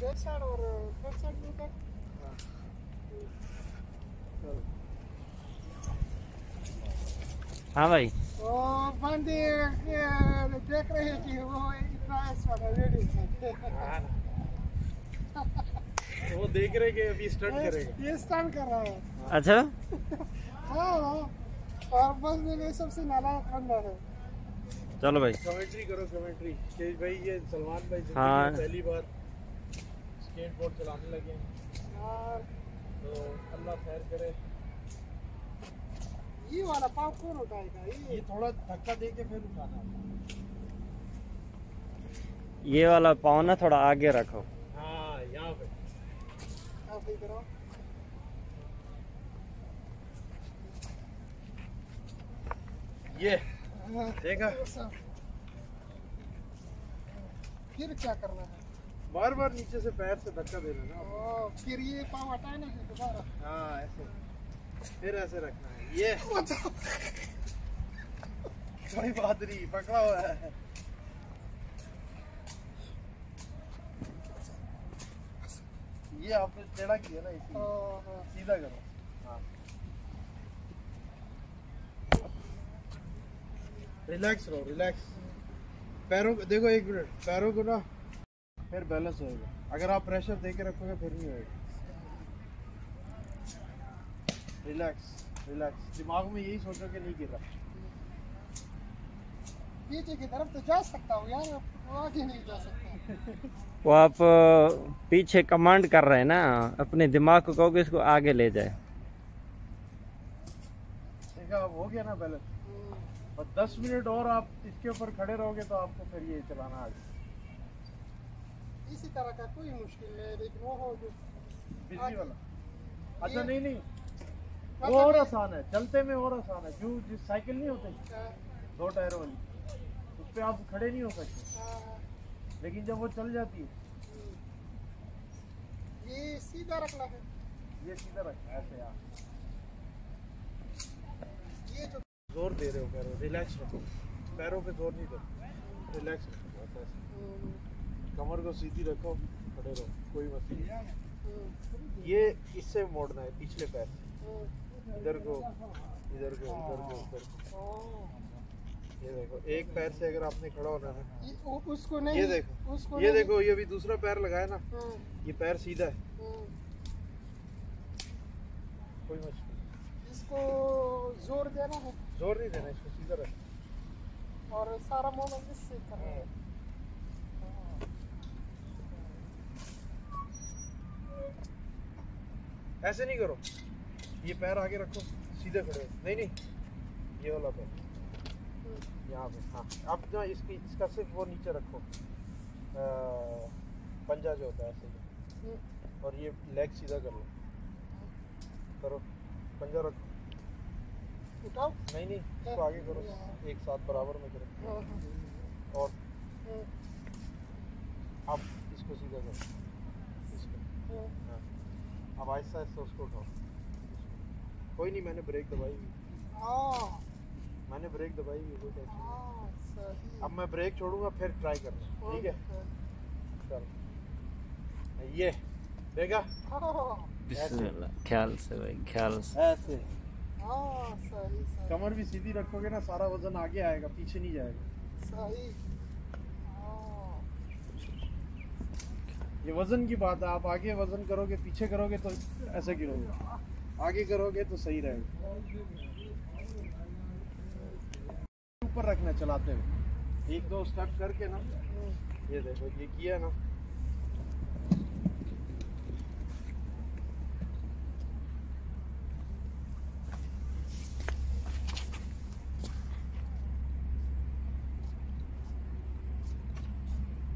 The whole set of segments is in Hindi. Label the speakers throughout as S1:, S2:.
S1: साइड और साइड
S2: हाँ भाई।
S1: वो बंदे देख रहे हैं कि वो इतना ऐसा रेडी
S3: हाँ ना। वो देख रहे कि अभी स्टंट करेगा।
S1: ये स्टंट कर रहा है।
S2: अच्छा?
S1: हाँ और बस सबसे नालायक बंदा है।
S2: चलो भाई।
S3: कमेंट्री करो कमेंट्री कि भाई ये सलमान भाई
S2: हाँ।
S3: पहली बार स्केटबोर्ड चलाने लगे हैं। तो अल्लाह खैर करे।
S1: ये वाला पाव कौन उठाएगा
S3: ये
S1: ये
S3: थोड़ा धक्का दे के फिर उठाना
S2: ये वाला पाँव ना थोड़ा आगे रखो।
S3: हाँ यहाँ पे।
S1: आप इधर
S3: ये
S1: हाँ,
S3: देखा?
S1: फिर क्या करना है?
S3: बार बार नीचे से पैर से धक्का देना ना।
S1: फिर ये पाव हटाना है दोबारा।
S3: हाँ ऐसे। फिर ऐसे रखना है। ये। कोई बात नहीं पकड़ा हुआ है। ये आपने टेढ़ा किया ना इसी
S1: हाँ।
S3: सीधा करो। हाँ। रिलैक्स रहो रिलैक्स पैरों देखो एक मिनट पैरों को ना फिर बैलेंस होएगा। अगर आप प्रेशर दे के रखोगे फिर नहीं होएगा। रिलैक्स रिलैक्स दिमाग में यही सोचो कि नहीं गिर रहा।
S1: पीछे की तरफ़ तो जा सकता हूँ यार अब आगे नहीं जा सकता।
S2: वो आप पीछे कमांड कर रहे हैं ना अपने दिमाग को कहोगे इसको आगे ले जाए।
S3: देखा अब हो गया ना बैलेंस और 10 मिनट और आप इसके ऊपर खड़े रहोगे तो आपको फिर ये चलाना आ जाए
S1: इसी तरह का कोई मुश्किल नहीं है लेकिन वो हो जो
S3: बिजली वाला। अच्छा नहीं नहीं। वो
S1: मतलब
S3: और आसान है चलते में और आसान है। जो जिस साइकिल नहीं होते
S1: हाँ,
S3: दो टायरों वाली उस पे आप खड़े नहीं हो सकते।
S1: हाँ,
S3: लेकिन जब वो चल जाती है।
S1: हम्म। ये सीधा रखना है
S3: ये सीधा रखना है, ऐसे यार
S1: ये जो
S3: ज़ोर दे रहे हो पैरों रिलैक्स रखो पैरों पे ज़ोर नहीं दो। रिलैक्स रखो कमर को सीधी रखो खड़े रहो कोई
S1: हम्म,
S3: ये इससे मोड़ना है पिछले पैर इधर को इधर को इधर को इधर को। ये देखो एक पैर से अगर आपने खड़ा होना है
S1: ये उसको नहीं
S3: ये देखो
S1: उसको
S3: ये देखो ये भी दूसरा पैर लगाया ना
S1: हम्म,
S3: ये पैर सीधा है।
S1: हम्म,
S3: कोई मुश्किल
S1: इसको ज़ोर देना है।
S3: ज़ोर नहीं देना इसको सीधा रख।
S1: और सारा मोमेंट इससे करना है।
S3: ऐसे नहीं करो। ये पैर आगे रखो सीधे खड़े हो। नहीं नहीं ये वाला पैर। यहाँ पे हाँ। अब ना इसकी इसका सिर्फ़ वो नीचे रखो। अ, पंजा जो होता है ऐसे और ये लेग सीधा कर लो। करो। पंजा रखो।
S1: उठाओ।
S3: नहीं नहीं इसको आगे करो। एक साथ बराबर में करो।
S1: हाँ, हाँ,
S3: और
S1: हम्म,
S3: अब इसको सीधा करो। इसको। हाँ। अब आहिस्ता आहिस्ता उसको उठाओ। कोई नहीं मैंने ब्रेक दबाई हुई।
S1: हाँ,
S3: मैंने ब्रेक दबाई हुई कोई टेंशन नहीं अब मैं ब्रेक छोड़ूँगा फिर ट्राई करना ठीक है? चलो। ये देखा?
S1: हाँ,
S2: ख्याल से भाई ख्याल से।
S3: ऐसे।
S1: हाँ, सही सही
S3: कमर भी सीधी रखोगे ना सारा वज़न आगे आएगा पीछे नहीं जाएगा।
S1: सही। हाँ,
S3: ये वज़न की बात है, आप आगे वज़न करोगे, पीछे करोगे तो ऐसे गिरोगे। आगे करोगे तो सही रहेगा। ऊपर रखना, चलाते हुए। एक दो स्टेप करके ना, ये देखो, ये किया ना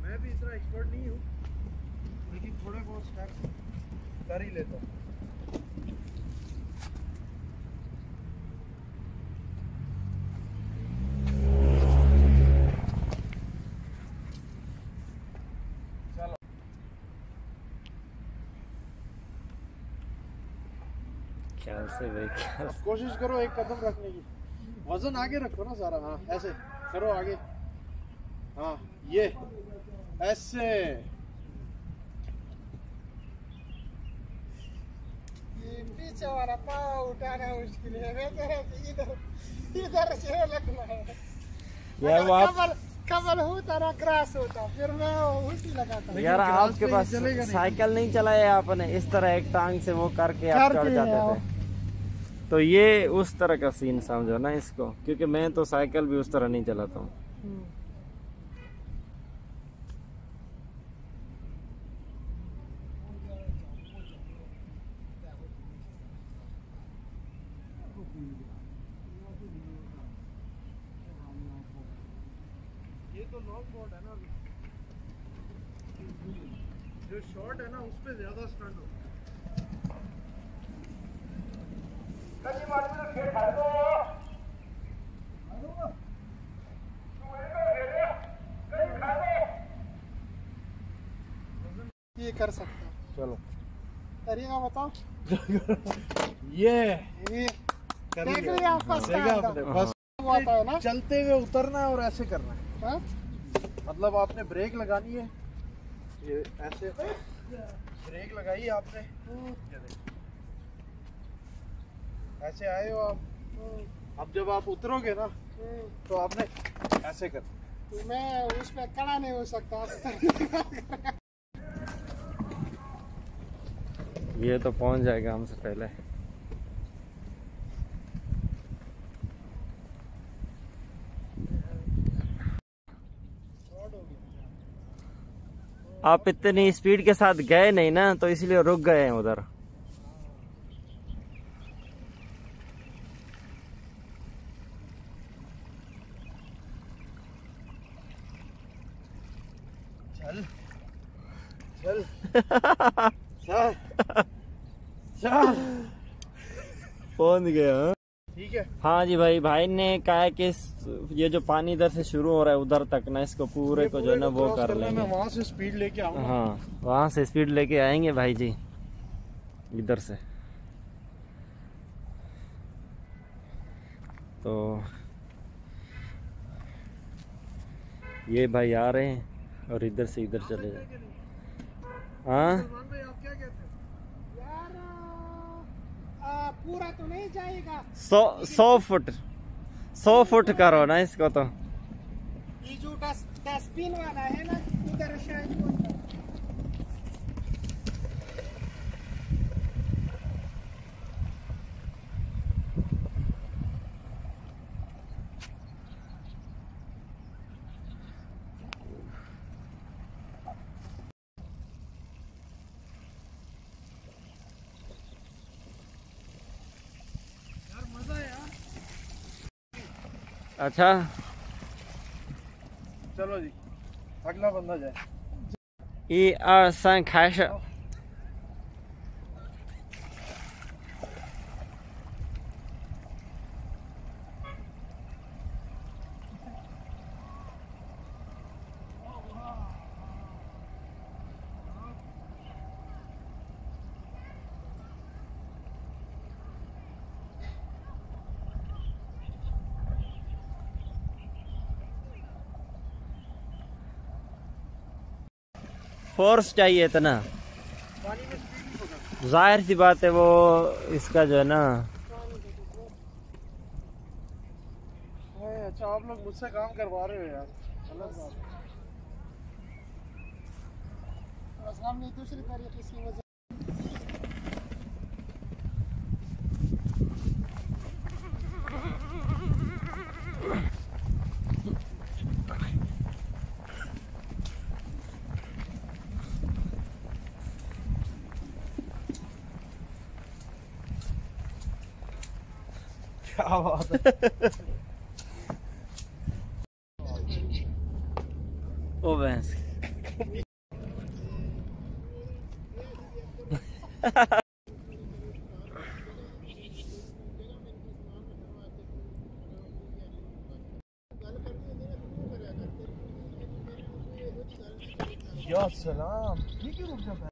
S3: मैं भी इतना एक्सपर्ट नहीं हूँ लेकिन थोड़े बहुत स्टेप कर ही लेता हूँ।
S2: ख्याल से भाई ख्याल
S3: कोशिश करो एक कदम रखने की। वज़न आगे रखो ना सारा हाँ ऐसे करो आगे। हाँ ये ऐसे।
S1: पीछे वाला पाव उठाना मुश्किल है। इधर इधर से लगना है।
S2: यार वो आप
S1: कमल होता ना क्रॉस होता फिर मैं उल्टी लगाता।
S2: यार आपके पास साइकिल नहीं चलाया आपने इस तरह एक टांग से वो करके आप चढ़ जाते थे। तो ये उस तरह का सीन समझो ना इसको क्योंकि मैं तो साइकिल भी उस तरह नहीं चलाता हूँ।
S3: तो लॉन्ग बोर्ड है ना जो शॉर्ट है ना उस पे ज़्यादा स्टंट होता है।
S1: ये कर सकता हूँ।
S3: चलो।
S1: तरीका बताओ।
S3: ये
S1: ये
S3: कर
S1: देख
S3: लिया।
S1: फ़र्स्ट
S3: बस
S1: आता है ना?
S3: चलते हुए उतरना है और ऐसे करना है।
S1: हाँ?
S3: मतलब आपने ब्रेक लगानी है ये ऐसे ब्रेक लगाई आपने। ऐसे आए हो आप अब जब आप उतरोगे ना। तो आपने ऐसे कर
S1: तो मैं उसमें खड़ा नहीं हो सकता
S2: ये तो पहुँच जाएगा हमसे पहले आप इतनी स्पीड के साथ गए नहीं ना तो इसलिए रुक गए हैं उधर।
S3: चल। चल। चल। चल।
S2: पहुँच हाँ?
S3: ठीक है?
S2: हाँ जी भाई भाई ने कहा है कि ये जो पानी इधर से शुरू हो रहा है उधर तक ना इसको पूरे को जो है ना वो कर लेंगे।
S3: वहाँ से स्पीड लेके आऊँगा।
S2: हाँ वहाँ से स्पीड लेके आएँगे भाई जी इधर से। तो ये भाई आ रहे हैं और इधर से इधर चले जाए। हैं
S1: यार आ, पूरा तो नहीं जाएगा।
S2: सौ सौ फुट। सौ फुट करो ना इसको तो।
S1: ये जो डस डस्टबिन वाला है ना उधर शायद
S2: अच्छा
S3: चलो जी अगला बंदा जाए
S2: 一二三，开始。 फोर्स चाहिए
S3: पकड़
S2: ज़ाहिर सी बात है वो इसका जो है ना।
S3: अच्छा आप लोग मुझसे काम करवा रहे हो यार। अलग बात।
S1: बस हमने दूसरी तरीके से
S3: क्या बात है
S2: ओ भैंस
S3: या सलाम ठीक है रुक जाता है